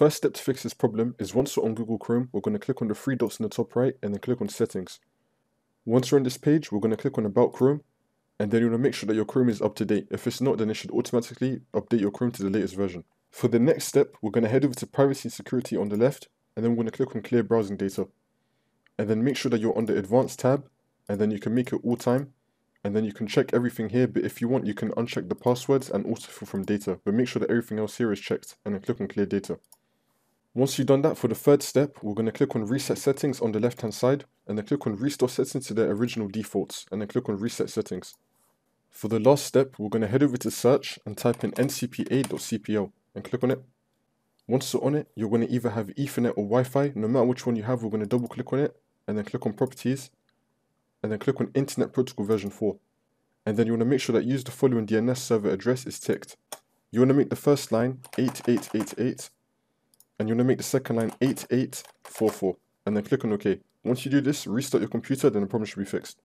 first step to fix this problem is once we're on Google Chrome, we're going to click on the three dots in the top right and then click on settings. Once we're on this page, we're going to click on about Chrome and then you want to make sure that your Chrome is up to date. If it's not, then it should automatically update your Chrome to the latest version. For the next step, we're going to head over to privacy and security on the left and then we're going to click on clear browsing data. And then make sure that you're on the advanced tab and then you can make it all time and then you can check everything here but if you want you can uncheck the passwords and autofill from data but make sure that everything else here is checked and then click on clear data. Once you've done that for the third step we're going to click on reset settings on the left hand side and then click on restore settings to their original defaults and then click on reset settings. For the last step we're going to head over to search and type in ncpa.cpl and click on it. Once you're on it you're going to either have ethernet or Wi-Fi no matter which one you have we're going to double click on it and then click on properties and then click on Internet Protocol version 4. And then you want to make sure that use the following DNS server address is ticked. You want to make the first line 8888 and you want to make the second line 8844 and then click on OK. Once you do this, restart your computer, then the problem should be fixed.